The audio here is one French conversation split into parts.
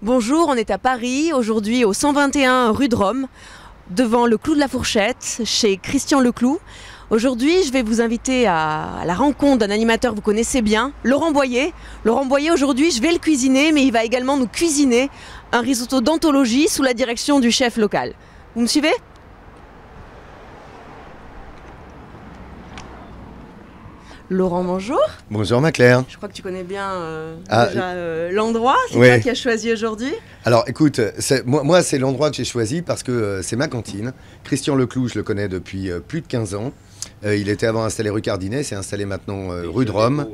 Bonjour, on est à Paris, aujourd'hui au 121 rue de Rome, devant le Clou de la Fourchette, chez Christian Leclou. Aujourd'hui, je vais vous inviter à la rencontre d'un animateur que vous connaissez bien, Laurent Boyer. Laurent Boyer, aujourd'hui, je vais le cuisiner, mais il va également nous cuisiner un risotto d'anthologie sous la direction du chef local. Vous me suivez? Laurent, bonjour. Bonjour ma Claire. Je crois que tu connais bien euh, Ah, déjà euh, l'endroit. C'est ouais. toi qui as choisi aujourd'hui. Alors écoute, moi, moi, c'est l'endroit que j'ai choisi parce que euh, c'est ma cantine. Christian Leclou, je le connais depuis euh, plus de 15 ans. Il était avant installé rue Cardinet, c'est installé maintenant rue de Rome.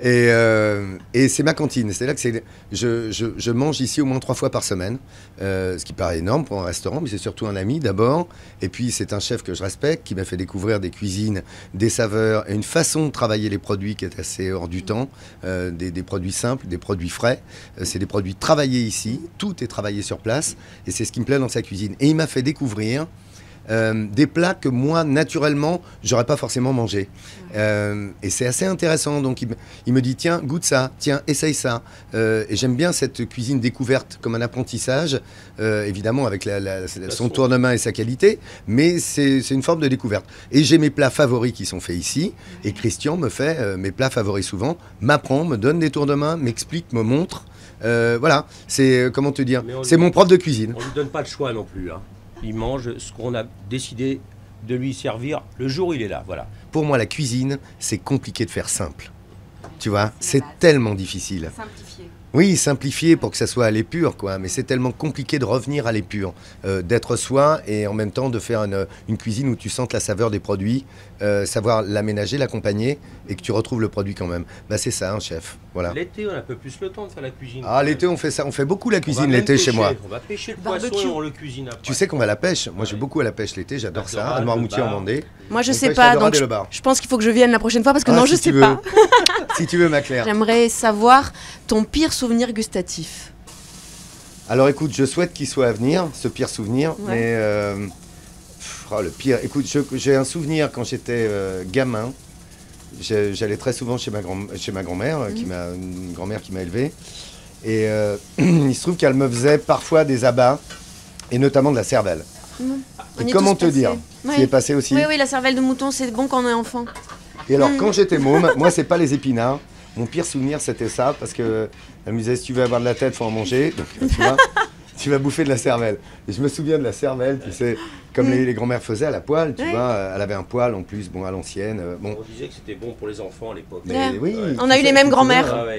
Et, euh, et c'est ma cantine. C'est là que. Je, mange ici au moins trois fois par semaine, euh, ce qui paraît énorme pour un restaurant, mais c'est surtout un ami d'abord. Et puis c'est un chef que je respecte, qui m'a fait découvrir des cuisines, des saveurs et une façon de travailler les produits qui est assez hors du temps. Euh, des, produits simples, des produits frais. C'est des produits travaillés ici. Tout est travaillé sur place. Et c'est ce qui me plaît dans sa cuisine. Et il m'a fait découvrir. Euh, des plats que moi, naturellement, j'aurais pas forcément mangé. Euh, et c'est assez intéressant. Donc, il me, il me dit tiens, goûte ça, tiens, essaye ça. Euh, et j'aime bien cette cuisine découverte comme un apprentissage, évidemment avec la- la- son tour de main et sa qualité, mais c'est une forme de découverte. Et j'ai mes plats favoris qui sont faits ici. Et Christian me fait mes plats favoris souvent, m'apprend, me donne des tours de main, m'explique, me montre. Euh, voilà, c'est euh, comment te dire, c'est mon prof de cuisine. On ne lui donne pas le choix non plus. hein. Il mange ce qu'on a décidé de lui servir le jour où il est là. Voilà. Pour moi, la cuisine, c'est compliqué de faire simple. Tu vois, c'est tellement difficile. Simplifié. Oui, simplifier pour que ça soit à l'épure, quoi. Mais c'est tellement compliqué de revenir à l'épure, euh, d'être soi et en même temps de faire une, une cuisine où tu sentes la saveur des produits, euh, savoir l'aménager, l'accompagner et que tu retrouves le produit quand même. Bah c'est ça, un chef. Voilà. L'été, on a un peu plus le temps de faire la cuisine. Ah, l'été, on fait ça, on fait beaucoup la cuisine l'été chez moi. On va pêcher le Barbecue. poisson et on le cuisine après. Tu sais qu'on va à la pêche. Moi, je vais beaucoup à la pêche l'été, j'adore ça. À Noirmoutier en. Vendée. Moi, je On sais pas, donc je, pense qu'il faut que je vienne la prochaine fois parce que Ah, non, si je sais veux. pas. si tu veux, ma Claire. J'aimerais savoir ton pire souvenir gustatif. Alors écoute, je souhaite qu'il soit à venir, ce pire souvenir, Ouais. mais euh, pff, oh, le pire. Écoute, j'ai un souvenir quand j'étais euh, gamin. J'allais très souvent chez ma grand chez ma grand-mère, euh, qui Mhm. m'a une grand-mère qui m'a élevé, et euh, il se trouve qu'elle me faisait parfois des abats, et notamment de la cervelle. Et est comment te dire. Tu Oui. y es passé aussi. oui, oui, la cervelle de mouton, c'est bon quand on est enfant. Et alors, Mm. quand j'étais môme, moi, c'est pas les épinards. Mon pire souvenir, c'était ça, parce que elle me disait si tu veux avoir de la tête, faut en manger. Donc, tu vois, tu vas bouffer de la cervelle. Et je me souviens de la cervelle, tu sais, comme Mm. les, les grands-mères faisaient à la poêle, tu Ouais. vois. Elle avait un poêle en plus, bon, à l'ancienne. euh, bon, On disait que c'était bon pour les enfants à l'époque. mais Ouais. oui. On a tu eu les mêmes souviens, Ah ouais.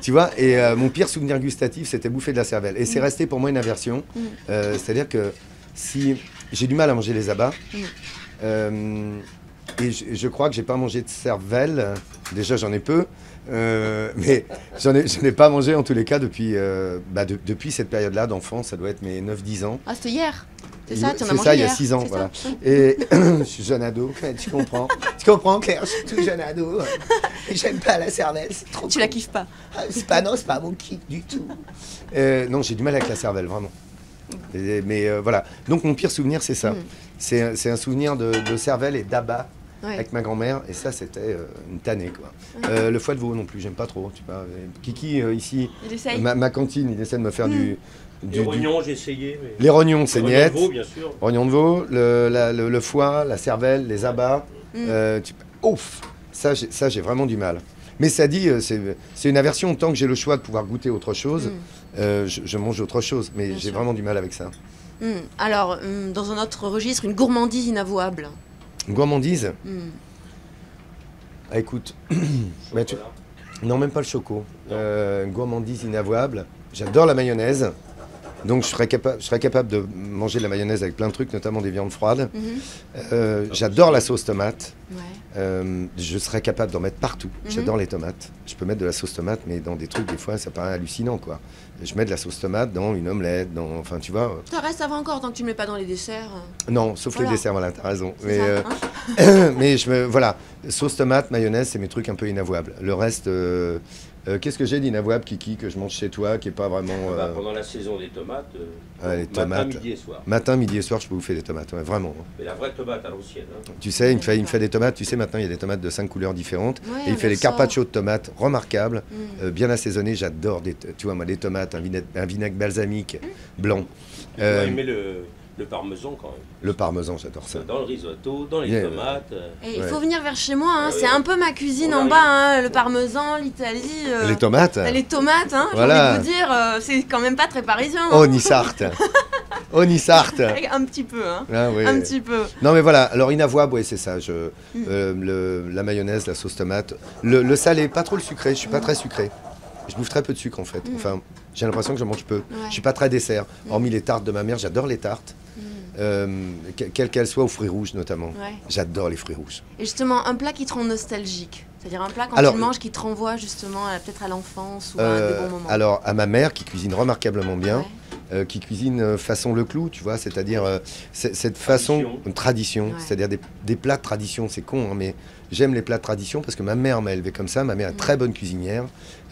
Tu vois, et euh, mon pire souvenir gustatif, c'était bouffer de la cervelle. Et c'est Mm. resté pour moi une aversion. Mm. Euh, C'est-à-dire que si j'ai du mal à manger les abats, Mm. euh, et je, je crois que j'ai pas mangé de cervelle. Déjà, j'en ai peu. euh, mais j'en ai, je n'ai pas mangé en tous les cas depuis, euh, bah, de- depuis cette période-là d'enfance, ça doit être mes 9-10 ans. Ah, c'était hier. C'est ça, tu en as c'est mangé ça, il y a hier. six ans, C'est voilà. ça. Et je suis jeune ado, tu comprends Tu comprends Claire, je suis tout jeune ado. J'aime pas la cervelle, c'est trop Tu la con. kiffes pas. Ah, C'est pas, non, c'est pas mon kick du tout. Euh, non, j'ai du mal avec la cervelle, vraiment. Et- mais euh, voilà. Donc mon pire souvenir, c'est ça. Mm. C'est un- C'est un souvenir de, de cervelle et d'abat Ouais. avec ma grand-mère. Et ça, c'était euh, une tannée, quoi. Euh, le foie de veau non plus, j'aime pas trop. Tu vois. Et Kiki, euh, ici, Il essaye. ma, ma cantine, il essaie de me faire du, du- Les du- rognons, j'ai essayé. Mais... Les rognons, c'est Les rognons niette. de veau, bien sûr. Rognons de veau, le, la- le- le foie, la cervelle, les abats. Mm. Euh, tu- Ouf Ça, j'ai- ça, j'ai vraiment du mal. Mais ça dit, c'est c'est une aversion. Tant que j'ai le choix de pouvoir goûter autre chose, Mm. euh, je, je mange autre chose. Mais j'ai vraiment du mal avec ça. Mm. Alors, dans un autre registre, une gourmandise inavouable. Gourmandise Mm. Ah, écoute, bah, tu- non, même pas le choco. Euh, gourmandise inavouable. J'adore la mayonnaise. Donc je serais, capa- je serais capable de manger de la mayonnaise avec plein de trucs, notamment des viandes froides. Mhm. Euh, J'adore la sauce tomate. Ouais. Euh, je serais capable d'en mettre partout. Mhm. J'adore les tomates. Je peux mettre de la sauce tomate, mais dans des trucs, des fois, ça paraît hallucinant, quoi. Je mets de la sauce tomate dans une omelette, dans... Enfin, tu vois... Ça reste, va encore tant que tu ne mets pas dans les desserts. Non, sauf Voilà. les desserts, voilà, t'as raison. Mais, ça, euh, hein mais je me... Voilà, sauce tomate, mayonnaise, c'est mes trucs un peu inavouables. Le reste, euh, Qu'est-ce que j'ai d'inavouable, Kiki, que je mange chez toi, qui est pas vraiment. Bah, euh, pendant la saison des tomates, euh, Ah, les matin, tomates. midi et soir. Matin, midi et soir, je peux vous faire des tomates, ouais, vraiment. Mais la vraie tomate à l'ancienne. hein. Tu sais, il me, fait, il me fait des tomates, tu sais, maintenant il y a des tomates de cinq couleurs différentes. Ouais, et il fait ressort. carpaccio de tomates remarquables, Mm. euh, bien assaisonnés. J'adore, des, tu vois, moi, des tomates, un vinaigre, un vinaigre balsamique blanc. Tu Euh, aimer le, le parmesan quand même. le parmesan, j'adore ça. Dans le risotto, dans les Yeah. tomates. euh, Et il Ouais. faut venir vers chez moi, hein. Ah c'est un peu ma cuisine en bas, hein. le parmesan, l'Italie. euh, Les tomates Les tomates, hein, j'ai Voilà. envie de vous dire, euh, c'est quand même pas très parisien. hein. Oh, Nissart Oh, Nissart Un petit peu, hein. Ah, oui. Un petit peu. Non mais voilà, alors inavouable, oui c'est ça. Je, Mm. euh, le- la mayonnaise, la sauce tomate, le, le salé, pas trop le sucré. Je suis pas très sucré. Je bouffe très peu de sucre en fait. Mm. Enfin, j'ai l'impression que je mange peu. Je suis pas très dessert. Hormis les tartes de ma mère, j'adore les tartes, euh, que- quelles qu'elles soient aux fruits rouges notamment. Mm. Ouais. J'adore les fruits rouges. Et justement, un plat qui te rend nostalgique. C'est-à-dire un plat quand Alors, tu le manges qui te renvoie justement à- peut-être à l'enfance ou à Euh, des bons moments. alors à ma mère qui cuisine remarquablement bien. Ouais. Euh, qui cuisine euh, façon le clou, tu vois, c'est-à-dire euh, cette façon Tradition. une tradition, Ouais. c'est-à-dire des, des plats de tradition, c'est con, hein, mais j'aime les plats de tradition parce que ma mère m'a élevé comme ça. Ma mère est très bonne cuisinière,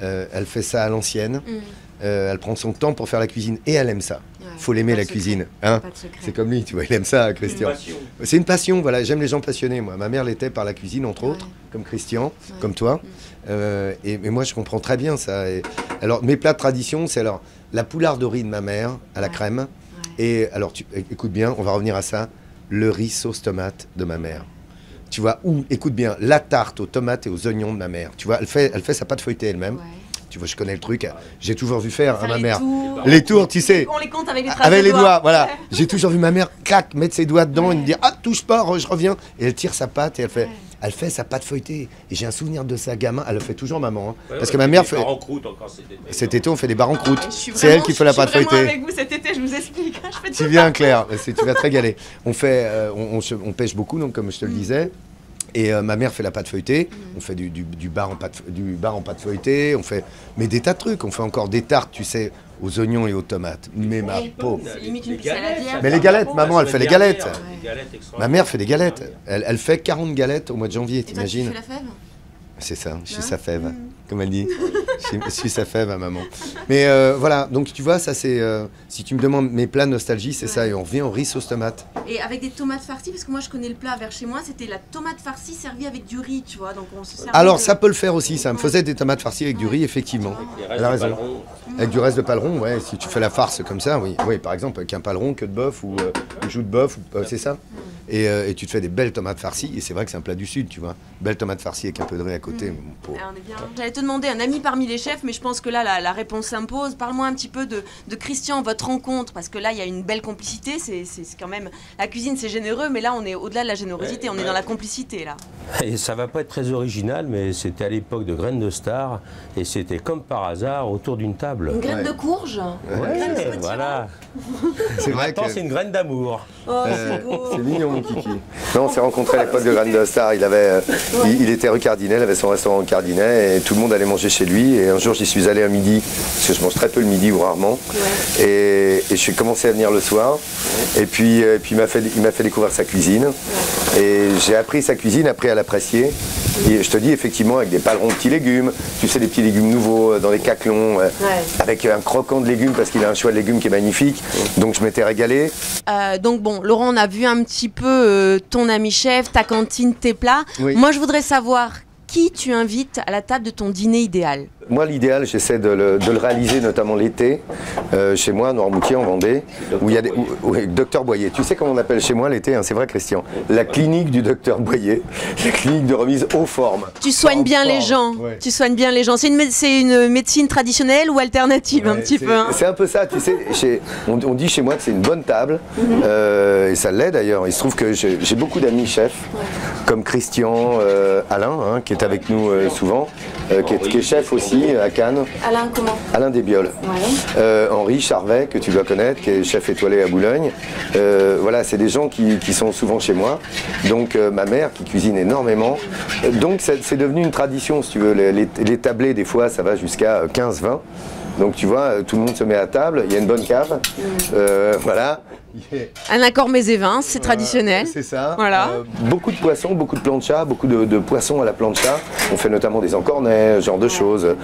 euh, elle fait ça à l'ancienne, Mm. euh, elle prend son temps pour faire la cuisine et elle aime ça. Ouais. Faut l'aimer la secret. cuisine, hein. C'est comme lui, tu vois, il aime ça, Christian. passion. C'est une passion, voilà. J'aime les gens passionnés, moi. Ma mère l'était par la cuisine, entre Ouais. autres, comme Christian, Ouais. comme toi. Mm. Euh, et, mais moi, je comprends très bien ça. Et- alors, mes plats de tradition, c'est alors la poularde de riz de ma mère à la Ouais. crème. Ouais. Et alors, tu, écoute bien, on va revenir à ça. Le riz sauce tomate de ma mère. Tu vois, ou écoute bien, la tarte aux tomates et aux oignons de ma mère. Tu vois, elle fait, elle fait sa pâte feuilletée elle-même. Ouais. Tu vois, je connais le truc. J'ai toujours vu faire à Faire ma mère. tours. Les tours, tu sais. On les compte avec les traces Avec de les doigts, voilà. Ouais. J'ai toujours vu ma mère, clac, mettre ses doigts dedans et me dire Ah, touche pas, je reviens. Et elle tire sa pâte et elle fait, Ouais. elle fait sa pâte feuilletée. Et j'ai un souvenir de ça, gamin. Elle le fait toujours, maman. hein. Ouais, Parce ouais, que ma mère fait. encore cet été. Cet été, on fait des barres en croûte. Je suis C'est elle qui fait la je suis pâte feuilletée. avec vous cet été, je vous explique. Je fais Tu viens, Claire, c'est- tu vas te régaler. On, fait, euh, on, on se- on pêche beaucoup, donc, comme je te le disais. Et euh, ma mère fait la pâte feuilletée. On fait du, du, du bar en pâte, du bar en pâte feuilletée. On fait mais des tas de trucs. On fait encore des tartes, tu sais, aux oignons et aux tomates. Mais ma limite une saladière. galettes, Mais les galettes, maman, elle fait les galettes. Ouais. Ma mère fait des galettes. Elle, elle fait 40 galettes au mois de janvier, t'imagines C'est ça, je suis Hein sa fève, comme elle dit. Je, suis, sa fève à maman. Mais euh, voilà, donc tu vois, ça c'est. euh, si tu me demandes mes plats de nostalgie, c'est Ouais. ça. Et on revient au riz sauce tomate. Et avec des tomates farcies, parce que moi je connais le plat vers chez moi, c'était la tomate farcie servie avec du riz, tu vois. Donc on se Alors de- ça peut le faire aussi, ça me faisait des tomates farcies avec du riz, effectivement. Avec Elle a raison. Avec du reste de paleron, ouais, si tu fais la farce comme ça, oui. Oui, par exemple, avec un paleron, queue de bœuf ou euh, ou joue de bœuf, euh, c'est ça et, euh, et tu te fais des belles tomates farcies, et c'est vrai que c'est un plat du sud, tu vois. Belles tomates farcies avec un peu de riz à côté. mon pauvre. Ah, on est bien. J'allais te demander un ami parmi les chefs, mais je pense que là la, la réponse s'impose. Parle-moi un petit peu de, de Christian, votre rencontre, parce que là il y a une belle complicité. C'est c'est- c'est quand même la cuisine, c'est généreux, mais là on est au-delà de la générosité, Ouais, on est dans la complicité là. Et ça va pas être très original, mais c'était à l'époque de Graines de Star, et c'était comme par hasard autour d'une table. Une graine Ouais. de courge. Ouais, graine de voilà. C'est vrai Maintenant, c'est une graine d'amour. Oh, Euh, c'est beau. c'est mignon, Non, on s'est rencontrés à l'époque de Graines de Star. Il, avait, euh, il, il était rue Cardinet, il avait son restaurant au Cardinet et tout le monde allait manger chez lui. Et un jour, j'y suis allé à midi, parce que je mange très peu le midi ou rarement. Et, et je suis commencé à venir le soir. Et puis, euh, puis il m'a fait, il m'a fait découvrir sa cuisine. Et j'ai appris sa cuisine, appris à l'apprécier. Et je te dis, effectivement, avec des palerons de petits légumes, tu sais, des petits légumes nouveaux euh, dans les caclons, Ouais. avec un croquant de légumes parce qu'il a un choix de légumes qui est magnifique. Donc je m'étais régalé. Euh, donc bon, Laurent, on a vu un petit peu euh, ton ami chef, ta cantine, tes plats. Oui. Moi, je voudrais savoir qui tu invites à la table de ton dîner idéal. Moi, l'idéal, j'essaie de le, de le réaliser, notamment l'été, euh, chez moi, à Noirmoutier, en Vendée, où il y a des. où- oui, docteur Boyer. Tu sais comment on appelle chez moi l'été, hein, c'est vrai, Christian La clinique du docteur Boyer, la clinique de remise aux formes. Tu soignes Forme, bien les gens. ouais. Tu soignes bien les gens. C'est une, mé- c'est une médecine traditionnelle ou alternative un petit peu. hein? C'est un peu ça, tu sais. chez- on, on dit chez moi que c'est une bonne table, euh, et ça l'est d'ailleurs. Il se trouve que j'ai beaucoup d'amis chefs, comme Christian euh, Alain, hein, qui est avec nous souvent, qui, est, qui est chef aussi à Cannes, Alain, comment Alain Desbioles. Euh, Henri Charvet, que tu dois connaître, qui est chef étoilé à Boulogne. Euh, voilà, c'est des gens qui, qui sont souvent chez moi. Donc euh, ma mère qui cuisine énormément. Donc c'est devenu une tradition, si tu veux. Les, les, les tablés, des fois, ça va jusqu'à 15-20. Donc tu vois, tout le monde se met à table, il y a une bonne cave, Euh, voilà. Un accord mézévin, c'est traditionnel. C'est ça. Voilà. Euh, beaucoup de poissons, beaucoup de plancha, beaucoup de, de poissons à la plancha. On fait notamment des encornets, ce genre de choses.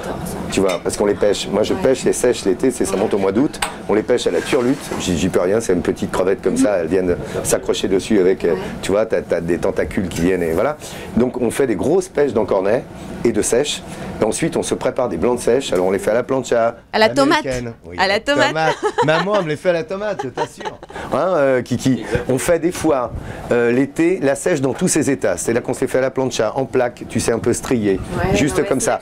Tu vois, parce qu'on les pêche. Moi, je pêche les sèches l'été, c'est ça monte au mois d'août. On les pêche à la turlute. J'y peux rien, c'est une petite crevette comme ça. Elles viennent s'accrocher dessus avec, euh, tu vois, t'as as des tentacules qui viennent et voilà. Donc, on fait des grosses pêches d'encornets et de sèches. Et ensuite, on se prépare des blancs de sèche. Alors, on les fait à la plancha. À la tomate. Oui, À la tomate. Maman, elle me les fait à la tomate, je t'assure. Hein, euh, Kiki On fait des fois euh, l'été la sèche dans tous ses états. C'est là qu'on se les fait à la plancha, en plaque, tu sais, un peu strié. juste comme ça.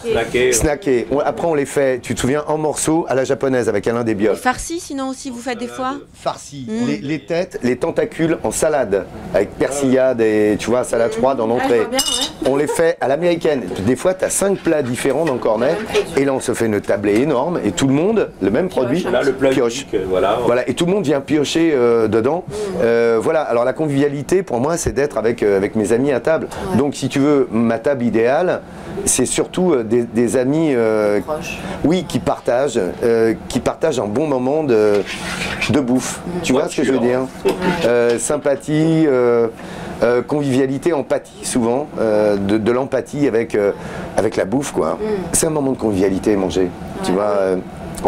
On- Après, on les fait, tu te souviens, en morceaux à la japonaise avec Alain Desbiol. Farci, sinon aussi, vous faites des fois Farci. Mm. Les, les têtes, les tentacules en salade, avec persillade et tu vois, salade froide en entrée. Ah, bien, On les fait à l'américaine. Des fois, tu as cinq plats différents dans le cornet. Et là, on se fait une tablée énorme et tout le monde, le même produit, Là, le plat pioche. unique, euh, voilà. Voilà, et tout le monde vient piocher euh, dedans. Euh, voilà, alors la convivialité pour moi, c'est d'être avec, euh, avec mes amis à table. Donc, si tu veux, ma table idéale, c'est surtout euh, des, des amis euh, oui, qui partagent, euh, qui partagent un bon moment de, de bouffe. Tu vois ce que je veux dire Euh, Sympathie. Euh, convivialité, empathie souvent, euh, de, de l'empathie avec, euh, avec la bouffe quoi. C'est un moment de convivialité manger, tu vois,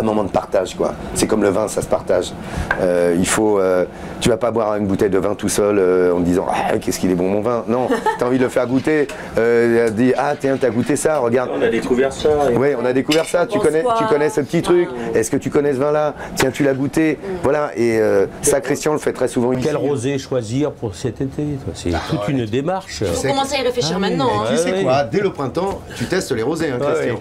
un moment de partage quoi. C'est comme le vin, ça se partage. Euh, il faut, euh, tu vas pas boire une bouteille de vin tout seul euh, en te disant ah, qu'est-ce qu'il est bon mon vin. Non, tu as envie de le faire goûter. Euh, dire ah tiens t'as goûté ça, regarde. On a découvert ça. et- Oui, on a découvert ça. Tu connais, tu connais ce petit truc. Est-ce que tu connais ce vin-là? Tiens, tu l'as goûté. Voilà. Et euh, ça, Christian le fait très souvent. ici. Quel rosé choisir pour cet été C'est toute une démarche. Faut commencer à y réfléchir maintenant. hein. Tu sais Ouais, quoi? Dès le printemps, tu testes les rosés, hein, Christian. Ouais.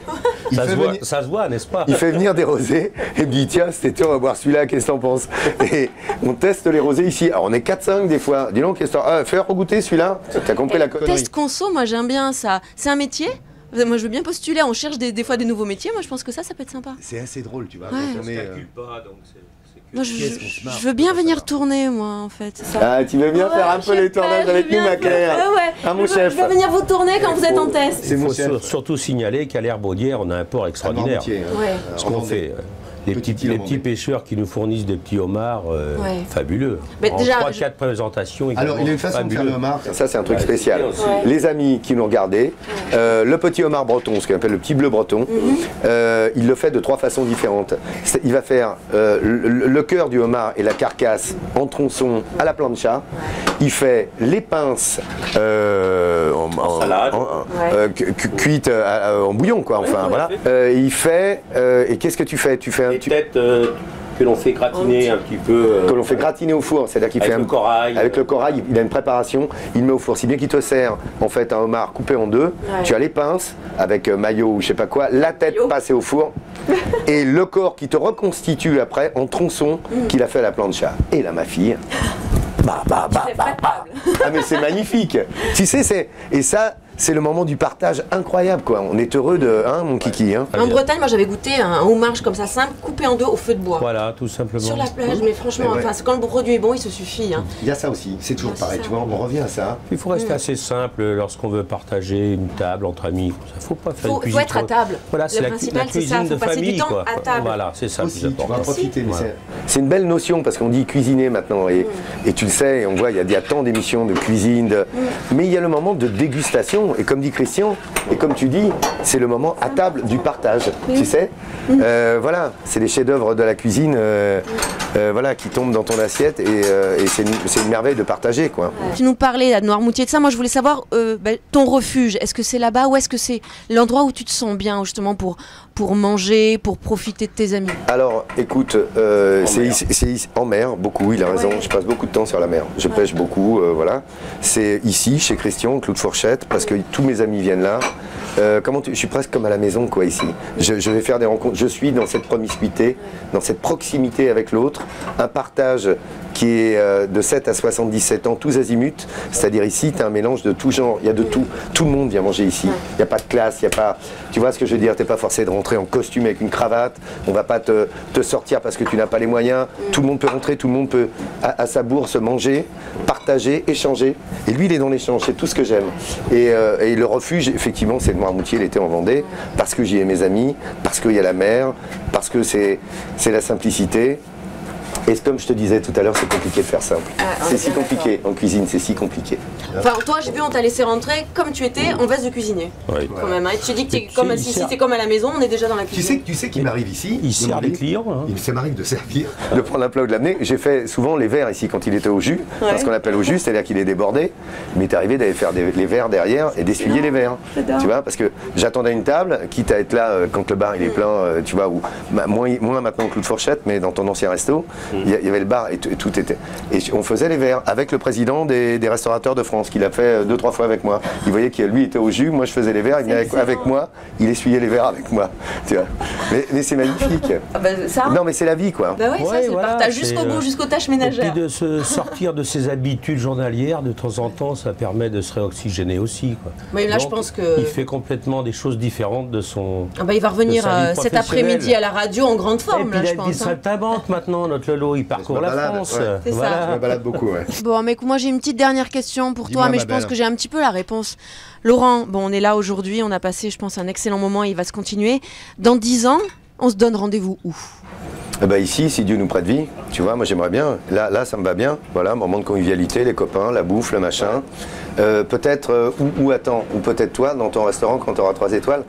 Il, Ça se, voit, venir, ça se voit, n'est-ce pas? Il fait venir des rosés et me dit tiens, cet été, on va boire celui-là. Qu'est-ce que t'en penses Et on teste les rosés ici. Alors, on est 4-5 des fois. Dis donc, qu'est-ce que t'en- ah, Fais goûter celui-là. T'as compris la connerie Test conso, moi j'aime bien ça. C'est un métier Moi je veux bien postuler, on cherche des, des fois des nouveaux métiers, moi je pense que ça, ça peut être sympa. C'est assez drôle, tu vois. Ouais. quand on est, euh, pas, donc c'est Moi je, veux bien venir tourner, moi en fait. ça. Ah, tu veux bien faire un peu les tournages avec veux nous, ma Claire faire- ouais. Ah, mon Je veux- chef. Je veux venir vous tourner quand vous êtes en test. C'est Il mon faut surtout signaler qu'à l'Herbaudière, on a un port extraordinaire. Hein. Ouais. Euh, Ce qu'on fait, euh, les, Petit petits, les pêcheurs qui nous fournissent des petits homards euh, Ouais. fabuleux. Mais en déjà, 3-4 présentations. Alors, il y a une façon de faire le fabuleux. homard. Ça, c'est un truc spécial. Ouais. Les amis qui nous regardaient, euh, le petit homard breton, ce qu'on appelle le petit bleu breton, euh, il le fait de trois façons différentes. Il va faire euh, le, le cœur du homard et la carcasse en tronçon à la plancha. Il fait les pinces euh, en, salade. cu- cu- cuites euh, en bouillon, quoi. Enfin, voilà. fait. Euh, il fait. euh, et qu'est-ce que tu fais? Tu fais un. Les tu- têtes euh, que l'on fait gratiner un petit peu. euh, que l'on fait gratiner au four, c'est-à-dire qu'il fait Avec un- le corail. Avec le corail, il a une préparation, il le met au four. Si bien qu'il te sert en fait un homard coupé en deux, tu as les pinces avec euh, maillot ou je sais pas quoi, la tête passée au four et le corps qui te reconstitue après en tronçon Mm. qu'il a fait à la plancha. Et là, ma fille. Bah, bah, bah, bah, bah. Ah mais c'est magnifique. Tu sais, c'est et ça, c'est le moment du partage incroyable quoi. On est heureux de, hein, mon kiki. Hein. En Bretagne, moi j'avais goûté un homard comme ça simple, coupé en deux au feu de bois. Voilà, tout simplement. Sur la plage, mais franchement, Mais ouais. enfin, c'est quand le produit est bon, il se suffit. hein. Il y a ça aussi. C'est toujours pareil. ça. Tu vois, on revient à ça. Il faut rester assez simple lorsqu'on veut partager une table entre amis. Il ne faut pas faire Faut- une faut cuisine être à table. Voilà, c'est la, la c'est cuisine ça, de faut passer du famille. temps quoi. à table. Voilà, c'est ça aussi, plus tu vas important. Voilà. c'est- une belle notion parce qu'on dit cuisiner maintenant et, et tu le sais, et on voit il y a, il y a tant d'émissions de cuisine, de- mais il y a le moment de dégustation et comme dit Christian et comme tu dis, c'est le moment à table du partage, tu sais. Euh, voilà, c'est les chefs-d'œuvre de la cuisine, euh, euh, voilà, qui tombent dans ton assiette et, euh, et c'est une, c'est une merveille de partager quoi. Tu nous parlais là, de Noirmoutier de ça. Moi, je voulais savoir euh, bah, ton refuge. Est-ce que c'est là-bas ou est-ce que c'est l'endroit où tu te sens bien justement pour, pour manger, pour profiter de tes amis? Alors, écoute, euh, En c'est mer. ici- c'est ici- en mer, beaucoup, il a raison. Ouais. Je passe beaucoup de temps sur la mer. Je pêche beaucoup, euh, voilà. C'est ici, chez Christian, Clou de Fourchette, parce que tous mes amis viennent là. Euh, comment tu- je suis presque comme à la maison, quoi, ici. Je, je vais faire des rencontres. Je suis dans cette promiscuité, dans cette proximité avec l'autre, un partage qui est euh, de 7 à 77 ans, tous azimuts. C'est-à-dire ici, tu as un mélange de tout genre. Il y a de tout. Tout le monde vient manger ici. Il n'y a pas de classe, il n'y a pas. Tu vois ce que je veux dire? Tu n'es pas forcé de rentrer en costume avec une cravate. On va pas te, te sortir parce que tu n'as pas les moyens. Tout le monde peut rentrer, tout le monde peut, à, à sa bourse, manger, partager, échanger. Et lui, il est dans l'échange. C'est tout ce que j'aime. Et, euh, et le refuge, effectivement, c'est le Noirmoutier, l'été en Vendée, parce que j'y ai mes amis, parce qu'il y a la mer, parce que c'est la simplicité. Et comme je te disais tout à l'heure, c'est compliqué de faire simple. Ah, c'est si compliqué. En cuisine, c'est si compliqué. Enfin, toi, j'ai vu, on t'a laissé rentrer comme tu étais en veste de cuisinier. Oui. Quand même, hein. Et tu dis que t'es comme si t'es comme à la maison, on est déjà dans la Tu cuisine. sais, tu sais qui m'arrive ici Il sert les clients. hein. Il ça m'arrive de servir, de prendre un plat ou de l'amener. J'ai fait souvent les verres ici quand il était au jus, Ouais. ce qu'on appelle au jus, c'est-à-dire qu'il est débordé. Mais il est arrivé d'aller faire des- les verres derrière et d'essuyer les verres. Tu vois, parce que j'attendais une table, quitte à être là euh, quand le bar il est plein, euh, tu vois, ou bah, moins, moins maintenant que de fourchette, mais dans ton ancien resto, il y, il avait le bar et, et tout était. Et on faisait les verres avec le président des, des restaurateurs de France, qu'il a fait euh, deux trois fois avec moi. Il voyait que lui était au jus, moi je faisais les verres, il venait avec, moi, il essuyait les verres avec moi. Tu vois. Mais, mais c'est magnifique. Ah bah, ça Non, mais c'est la vie, quoi. Bah oui, ça, Ouais, c'est le voilà, partage jusqu'au bout, euh, jusqu'aux tâches Et puis ménagères. de se sortir de ses habitudes journalières, de temps en temps, ça permet de se réoxygéner aussi. Quoi. Oui, là, je Donc, pense que- Il fait complètement des choses différentes de son. Ah bah, il va revenir euh, cet après-midi à la radio en grande Et forme, puis là, il je pense. hein. saltimbanque maintenant, notre Lolo, il parcourt la balade, France. ouais. C'est ça. Voilà. Je me balade beaucoup, ouais. Bon, mais écoute, moi j'ai une petite dernière question pour Dis-moi, toi, mais ma je pense que j'ai un petit peu la réponse. Laurent, bon, on est là aujourd'hui, on a passé, je pense, un excellent moment et il va se continuer. Dans 10 ans, on se donne rendez-vous où? Eh ben ici, si Dieu nous prête vie, tu vois, moi j'aimerais bien. Là, là, ça me va bien. Voilà, moment de convivialité, les copains, la bouffe, le machin. Euh, peut-être, euh, ou, ou attends, ou peut-être toi, dans ton restaurant, quand tu auras trois étoiles?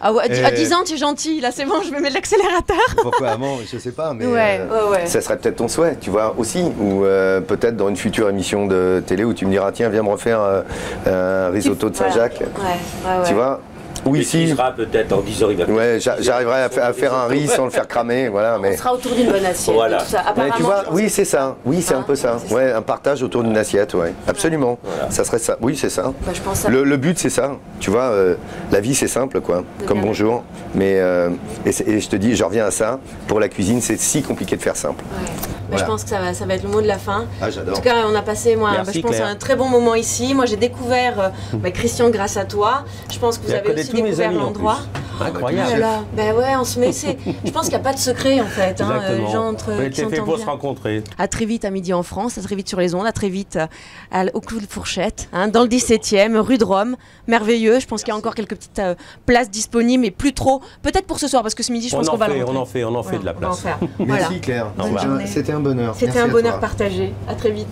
Ah ouais, à dix- À Euh, 10 ans, tu es gentil, là c'est bon, je me mets de l'accélérateur. Pourquoi avant Je sais pas, mais. Ouais, euh, ouais. Ça serait peut-être ton souhait, tu vois, aussi. Ou euh, peut-être dans une future émission de télé où tu me diras, tiens, viens me refaire euh, un risotto de. Saint-Jacques. Ouais, ouais, ouais. Tu vois Ou ici. sera peut-être en 10 heures, il va Ouais, j'a- j'arriverai à, fa- à faire un riz sans le faire cramer, voilà. On Mais, sera autour d'une bonne assiette. Voilà. et tout ça. mais Apparemment, tu vois, je pense oui, c'est ça. Oui, c'est Hein un peu ça. C'est ça. Ouais, un partage autour d'une assiette, ouais. Absolument. Ça serait ça. Oui, c'est ça. Bah, je pense ça. Le, le but, c'est ça. Tu vois, euh, la vie, c'est simple, quoi. Comme bien bonjour. Mais euh, et, c'est- et je te dis, je reviens à ça. Pour la cuisine, c'est si compliqué de faire simple. Voilà. Je pense que ça va, ça va être le mot de la fin. Ah, En tout cas, on a passé, moi, Merci, bah, je pense, Claire. un très bon moment ici. Moi, j'ai découvert euh, bah, Christian grâce à toi. Je pense que vous avez aussi découvert l'endroit. Plus. Oh Incroyable. bah ouais, on se met. c'est- Je pense qu'il n'y a pas de secret en fait. Hein, euh, les gens entre, On a qui fait pour bien. se rencontrer. À très vite à midi en France, à très vite sur les ondes, à très vite euh, à- au Clou de Fourchette, hein, dans le 17e, rue de Rome. Merveilleux. Je pense qu'il y a encore quelques petites euh, places disponibles, mais plus trop. Peut-être pour ce soir, parce que ce midi, je On pense en, qu'on va le fait, on en fait, on en fait Voilà, de la on va en place. faire. Merci Voilà. Claire. Bonne C'était un- journée. C'était un bonheur. C'était un bonheur toi. partagé. À très vite.